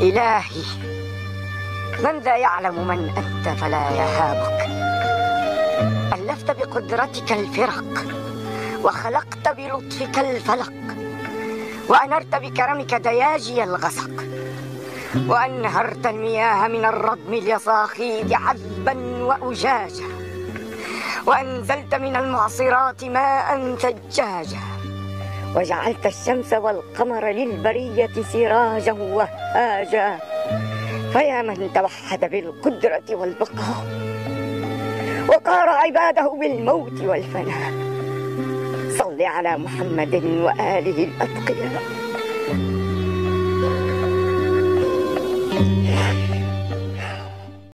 إلهي من ذا يعلم من أنت فلا يهابك. ألفت بقدرتك الفرق وخلقت بلطفك الفلق وأنرت بكرمك دياجي الغسق. وأنهرت المياه من الردم اليصاخيد عذبا وأجاجا. وأنزلت من المعصرات ماء ثجاجا. وجعلت الشمس والقمر للبرية سراجا وهاجا. فيا من توحد بالقدرة والبقاء وقار عباده بالموت والفناء. صل على محمد وآله الأتقياء.